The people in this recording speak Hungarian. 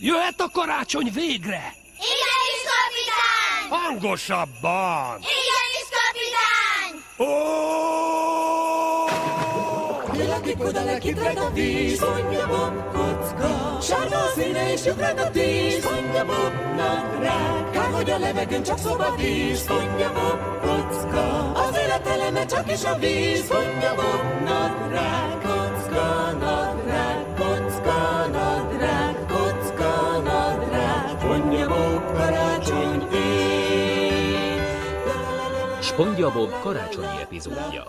Jöhet a karácsony végre! Igenis, kapitány! Hangosabban! Igenis, kapitány! Ó! Villogik oda lekitred a víz, mondja Bob kocka. Sárga a színe és ugrad a tíz, mondja Bob nadrág. Kár, hogy a levegőn csak szoba víz, mondja Bob kocka. Az élet eleme csak is a víz, mondja Bob nadrág. Kocka, nadrág, kocka, nadrág, SpongeBob karácsonyi epizódja.